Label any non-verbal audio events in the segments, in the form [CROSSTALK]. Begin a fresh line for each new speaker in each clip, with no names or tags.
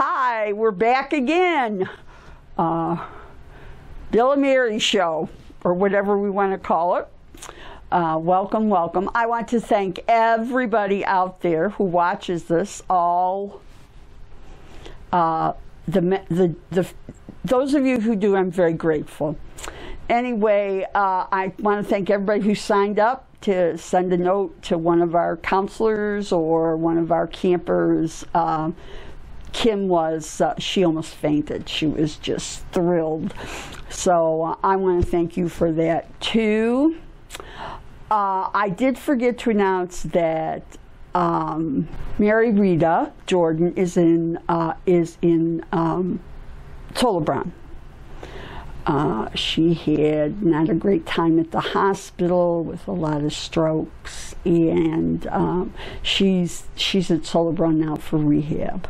Hi, we're back again. Uh, Bill and Mary Show, or whatever we want to call it. Uh, welcome, welcome. I want to thank everybody out there who watches this. All uh, the, the the those of you who do, I'm very grateful. Anyway, uh, I want to thank everybody who signed up to send a note to one of our counselors or one of our campers. Uh, Kim was, uh, she almost fainted. She was just thrilled. So uh, I want to thank you for that too. Uh, I did forget to announce that um, Mary Rita Jordan is in uh, is in um. Uh, she had not a great time at the hospital with a lot of strokes, and um, she's she's at Solarbron now for rehab.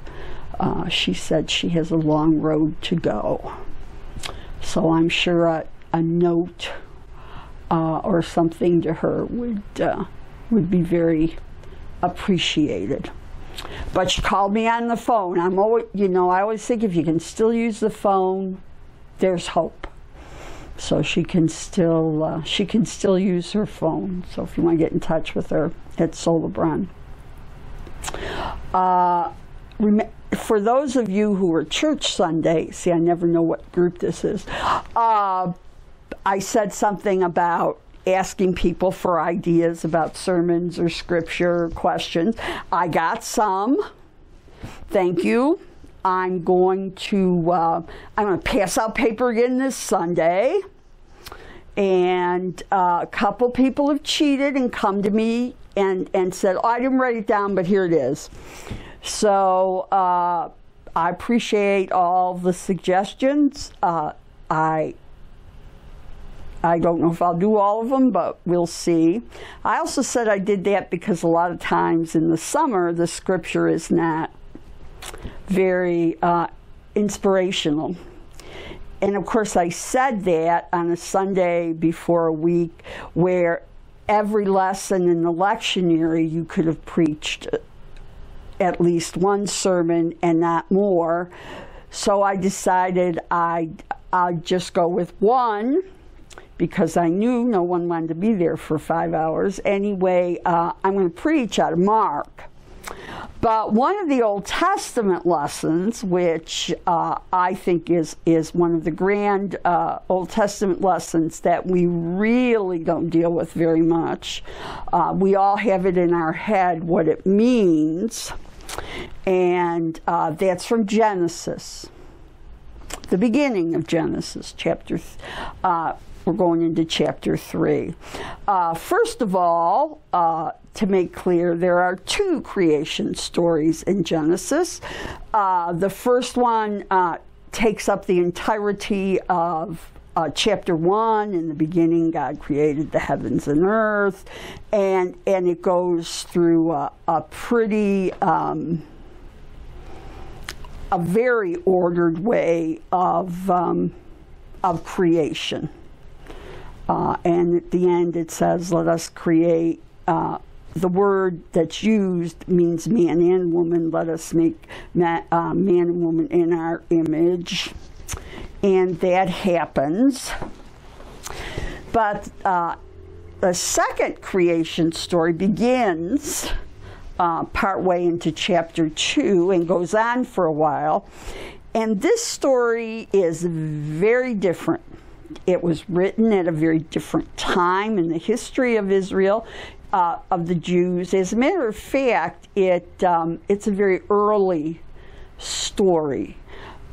Uh, she said she has a long road to go, so I'm sure a, a note uh, or something to her would uh, would be very appreciated. But she called me on the phone. I'm always, you know, I always think if you can still use the phone, there's hope. So she can still uh, she can still use her phone. So if you want to get in touch with her it's Solarbron. Uh, for those of you who were church Sunday, see, I never know what group this is. Uh, I said something about asking people for ideas about sermons or scripture or questions. I got some. Thank you. I'm going to uh, I'm going to pass out paper again this Sunday, and uh, a couple people have cheated and come to me and and said, "Oh, I didn't write it down, but here it is." So uh, I appreciate all the suggestions. Uh, I I don't know if I'll do all of them, but we'll see. I also said I did that because a lot of times in the summer the scripture is not very uh, inspirational. And of course, I said that on a Sunday before a week where every lesson in the lectionary you could have preached at least one sermon and not more. So I decided I'd, I'd just go with one because I knew no one wanted to be there for five hours. Anyway, uh, I'm going to preach out of Mark. But one of the Old Testament lessons, which uh, I think is, is one of the grand uh, Old Testament lessons that we really don't deal with very much, uh, we all have it in our head what it means, and uh, that's from Genesis, the beginning of Genesis, chapter. We're going into chapter 3. Uh, first of all, uh, to make clear, there are two creation stories in Genesis. Uh, the first one uh, takes up the entirety of uh, chapter 1. In the beginning, God created the heavens and earth, and, and it goes through a, a pretty. Um, a very ordered way of um, of creation. Uh, and at the end it says, let us create. Uh, the word that's used means man and woman. Let us make man, uh, man and woman in our image. And that happens. But uh, the second creation story begins uh, partway into chapter 2 and goes on for a while. And this story is very different it was written at a very different time in the history of Israel, uh, of the Jews. As a matter of fact, it um, it's a very early story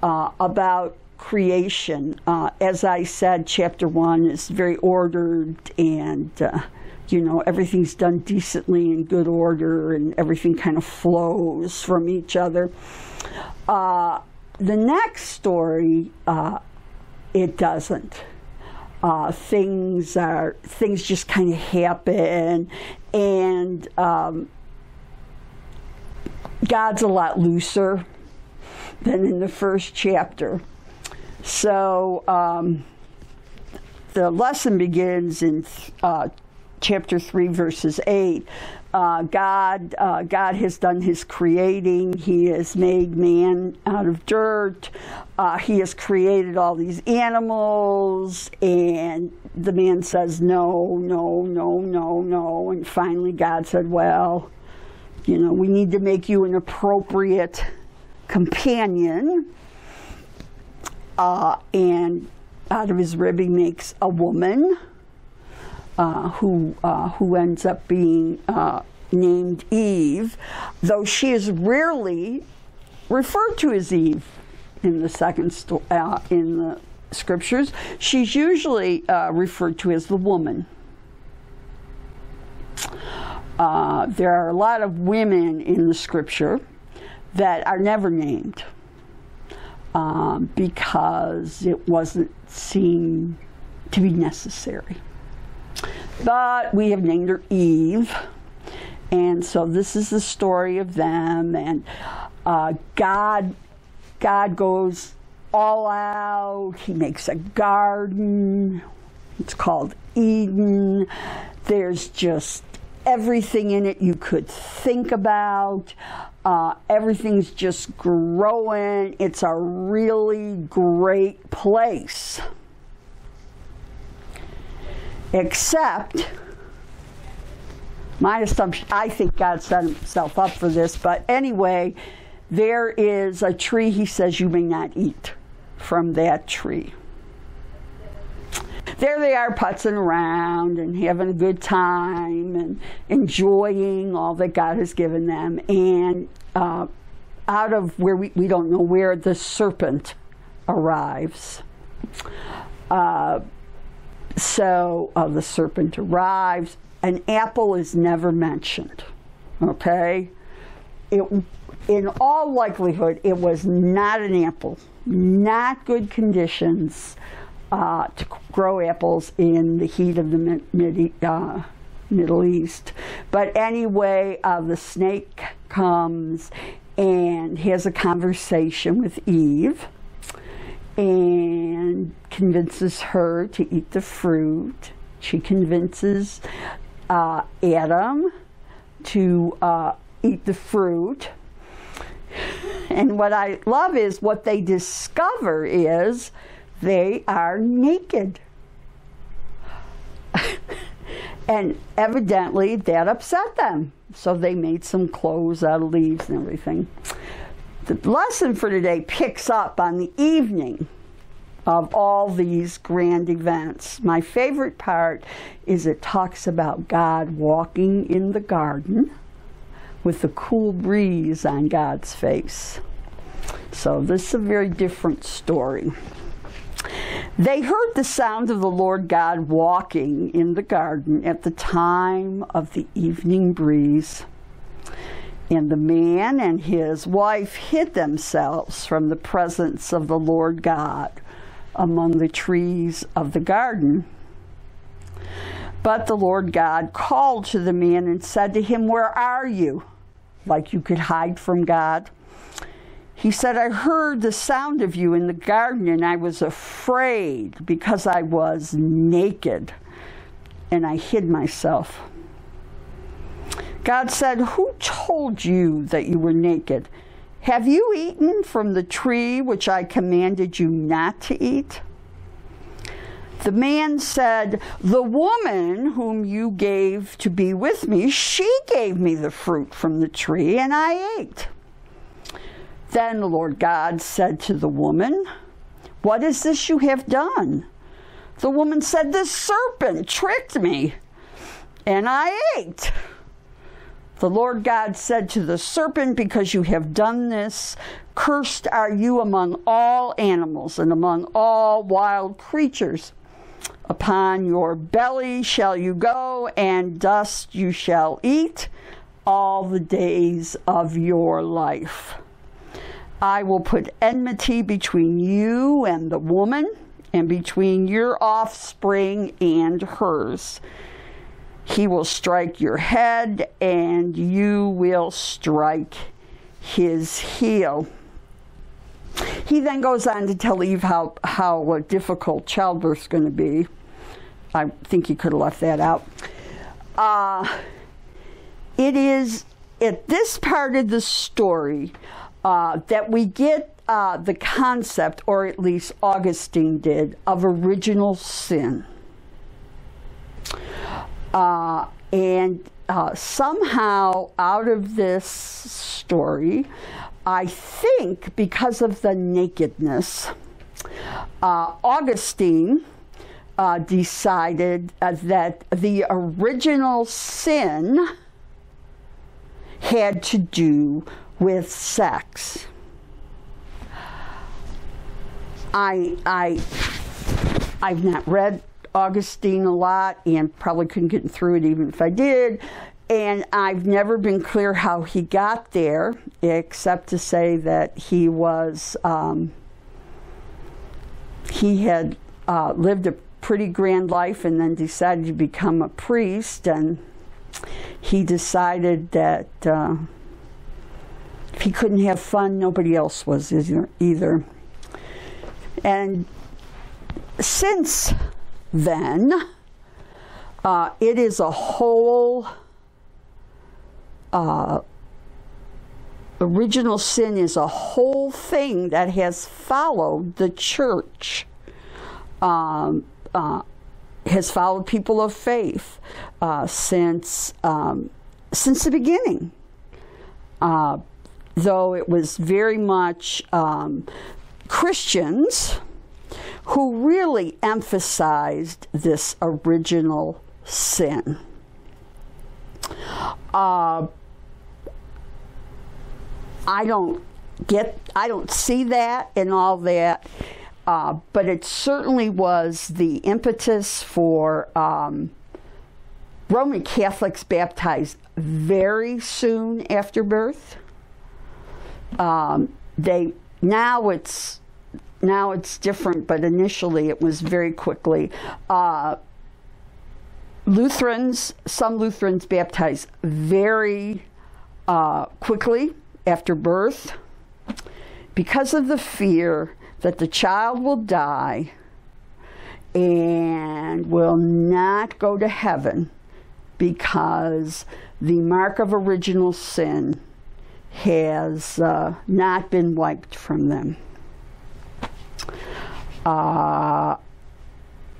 uh, about creation. Uh, as I said, chapter one is very ordered and. Uh, you know, everything's done decently in good order and everything kind of flows from each other. Uh, the next story, uh, it doesn't uh, things are things just kind of happen, and um, God's a lot looser than in the first chapter. So um, the lesson begins in uh, chapter 3, verses 8. Uh, God, uh, God has done his creating. He has made man out of dirt. Uh, he has created all these animals, and the man says, No, no, no, no, no. And finally, God said, Well, you know, we need to make you an appropriate companion. Uh, and out of his rib, he makes a woman uh, who uh, who ends up being uh, named Eve, though she is rarely referred to as Eve in the second sto- uh, in the scriptures. She's usually uh, referred to as the woman. Uh, there are a lot of women in the scripture that are never named um, because it wasn't seen to be necessary. But we have named her Eve. And so this is the story of them. And uh, God, God goes all out. He makes a garden. It's called Eden. There's just everything in it you could think about. Uh, everything's just growing. It's a really great place. Except, my assumption, I think God set himself up for this, but anyway, there is a tree he says you may not eat from that tree. There they are putzing around and having a good time and enjoying all that God has given them. And uh, out of where we, we don't know where the serpent arrives. Uh, so uh, the serpent arrives. An apple is never mentioned. Okay? It, in all likelihood, it was not an apple. Not good conditions uh, to grow apples in the heat of the mid, mid uh, Middle East. But anyway, uh, the snake comes and has a conversation with Eve and convinces her to eat the fruit. She convinces uh, Adam to uh, eat the fruit. [LAUGHS] And what I love is what they discover is they are naked. [LAUGHS] and evidently that upset them. So they made some clothes out of leaves and everything. The lesson for today picks up on the evening of all these grand events. My favorite part is it talks about God walking in the garden with the cool breeze on God's face. So this is a very different story. They heard the sound of the Lord God walking in the garden at the time of the evening breeze. And the man and his wife hid themselves from the presence of the Lord God among the trees of the garden. But the Lord God called to the man and said to him, Where are you? Like you could hide from God. He said, I heard the sound of you in the garden and I was afraid because I was naked and I hid myself. God said, Who told you that you were naked? Have you eaten from the tree which I commanded you not to eat? The man said, The woman whom you gave to be with me, she gave me the fruit from the tree, and I ate. Then the Lord God said to the woman, What is this you have done? The woman said, The serpent tricked me, and I ate. The Lord God said to the serpent, Because you have done this, cursed are you among all animals and among all wild creatures. Upon your belly shall you go, and dust you shall eat all the days of your life. I will put enmity between you and the woman, and between your offspring and hers. He will strike your head, and you will strike his heel. He then goes on to tell Eve how, how difficult childbirth is going to be. I think he could have left that out. uh, it is at this part of the story uh, that we get uh, the concept, or at least Augustine did, of original sin. Uh, and uh, somehow, out of this story, I think because of the nakedness, uh, Augustine uh, decided that the original sin had to do with sex. I, I, I've not read Augustine a lot and probably couldn't get through it even if I did. And I've never been clear how he got there, except to say that he was, um, he had uh, lived a pretty grand life and then decided to become a priest. And he decided that uh, if he couldn't have fun, nobody else was either. And since then, uh, it is a whole uh, original sin is a whole thing that has followed the church, um, uh, has followed people of faith uh, since um, since the beginning. Uh, though it was very much um, Christians who really emphasized this original sin. Uh, I don't get, I don't see that and all that, uh, but it certainly was the impetus for um, Roman Catholics baptized very soon after birth. Um, they now it's now it's different, but initially it was very quickly. Uh, Lutherans, some Lutherans baptize very uh, quickly after birth because of the fear that the child will die and will not go to heaven because the mark of original sin has uh, not been wiped from them. Uh,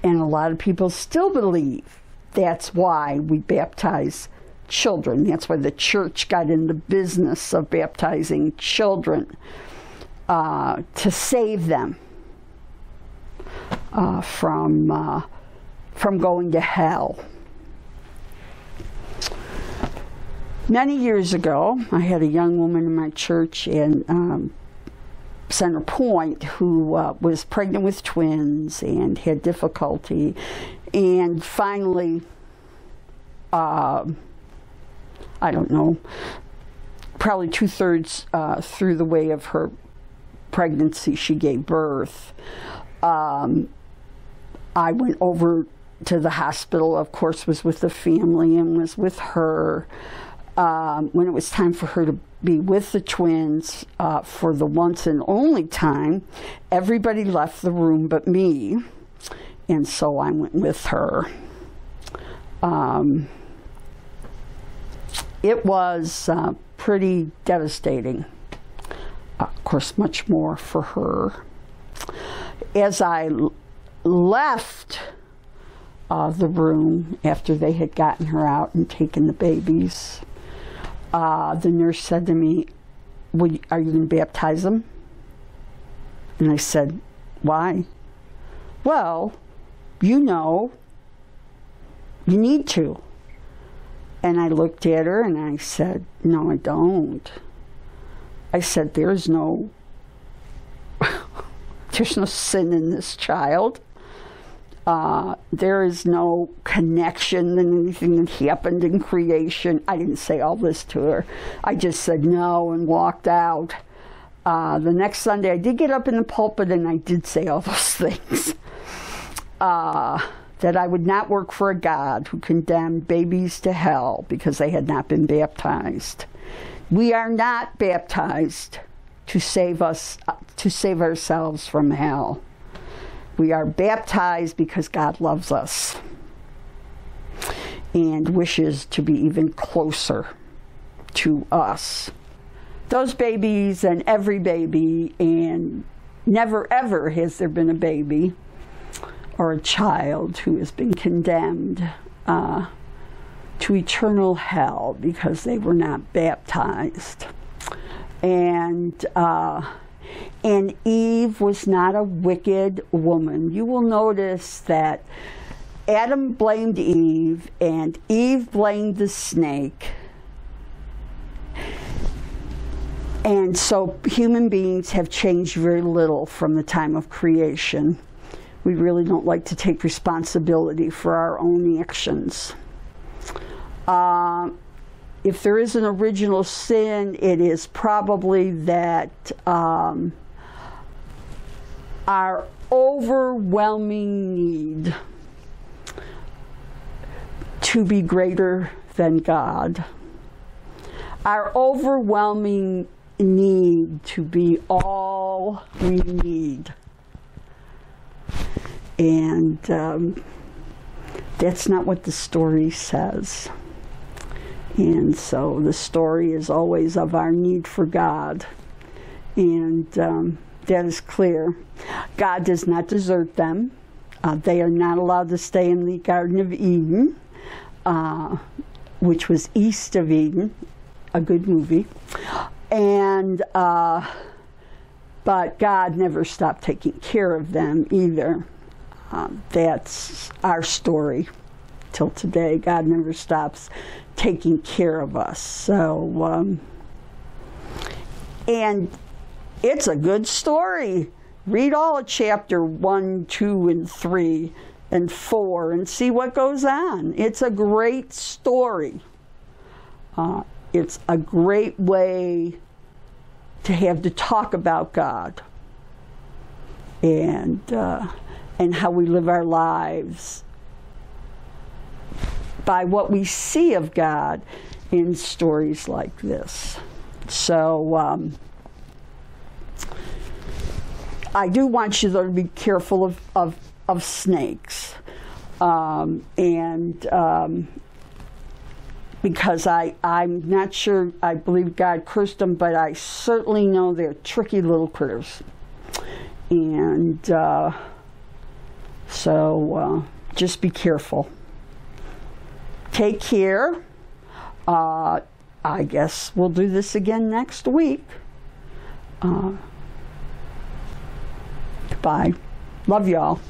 and a lot of people still believe that's why we baptize children. That's why the church got in the business of baptizing children uh, to save them uh, from uh, from going to hell. Many years ago, I had a young woman in my church and um, Center Point who uh, was pregnant with twins and had difficulty, and finally, uh, I don't know, probably two thirds uh, through the way of her pregnancy, she gave birth. Um, I went over to the hospital, of course, was with the family and was with her um, when it was time for her to be with the twins uh, for the once and only time, everybody left the room but me, and so I went with her. Um, it was uh, pretty devastating. Uh, of course, much more for her. As I left uh, the room after they had gotten her out and taken the babies, uh, the nurse said to me, Are you going to baptize them? And I said, Why? Well, you know, you need to. And I looked at her and I said, No, I don't. I said, There's no. [LAUGHS] There's no sin in this child. Uh, there is no connection in anything that happened in creation. I didn't say all this to her. I just said no and walked out. Uh, the next Sunday, I did get up in the pulpit and I did say all [LAUGHS] those things. Uh, that I would not work for a God who condemned babies to hell because they had not been baptized. We are not baptized to save us, to save ourselves from hell. We are baptized because God loves us. and wishes to be even closer to us. Those babies and every baby, and never ever has there been a baby or a child who has been condemned uh, to eternal hell because they were not baptized. And uh, and Eve was not a wicked woman. You will notice that Adam blamed Eve, and Eve blamed the snake. And so human beings have changed very little from the time of creation. We really don't like to take responsibility for our own actions. Uh, if there is an original sin, it is probably that um, our overwhelming need to be greater than God, our overwhelming need to be all we need. And um, that's not what the story says. And so the story is always of our need for God. And um, that is clear. God does not desert them. Uh, they are not allowed to stay in the Garden of Eden, uh, which was east of Eden, a good movie. And, uh, but God never stopped taking care of them either. Um, that's our story till today. God never stops taking care of us. So, um, and it's a good story. Read all of chapter 1, 2, and 3 and 4 and see what goes on. It's a great story. Uh, it's a great way to have to talk about God and, uh, and how we live our lives by what we see of God in stories like this. So, um, I do want you though to be careful of, of, of snakes. Um, and um, because I, I'm not sure I believe God cursed them, but I certainly know they're tricky little critters. And uh, so uh, just be careful. Take care. Uh, I guess we'll do this again next week. Uh, Bye. Love y'all.